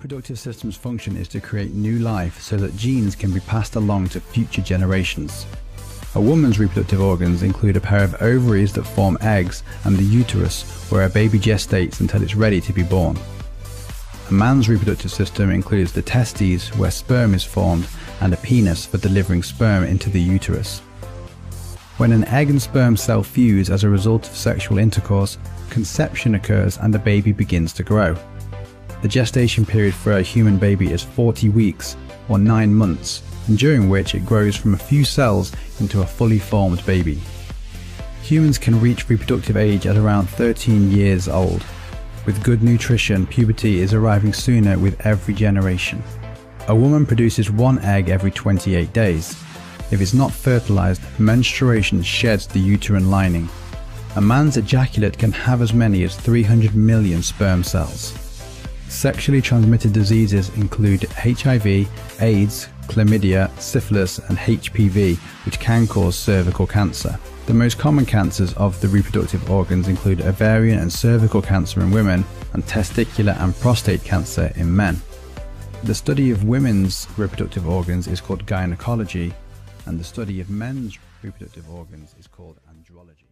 reproductive system's function is to create new life so that genes can be passed along to future generations. A woman's reproductive organs include a pair of ovaries that form eggs and the uterus where a baby gestates until it's ready to be born. A man's reproductive system includes the testes where sperm is formed and a penis for delivering sperm into the uterus. When an egg and sperm cell fuse as a result of sexual intercourse, conception occurs and the baby begins to grow. The gestation period for a human baby is 40 weeks or 9 months and during which it grows from a few cells into a fully formed baby. Humans can reach reproductive age at around 13 years old. With good nutrition, puberty is arriving sooner with every generation. A woman produces one egg every 28 days. If it's not fertilized, menstruation sheds the uterine lining. A man's ejaculate can have as many as 300 million sperm cells. Sexually transmitted diseases include HIV, AIDS, chlamydia, syphilis and HPV, which can cause cervical cancer. The most common cancers of the reproductive organs include ovarian and cervical cancer in women and testicular and prostate cancer in men. The study of women's reproductive organs is called gynecology and the study of men's reproductive organs is called andrology.